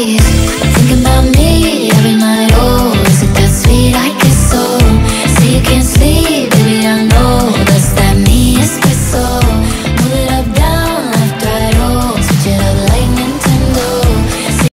Yeah.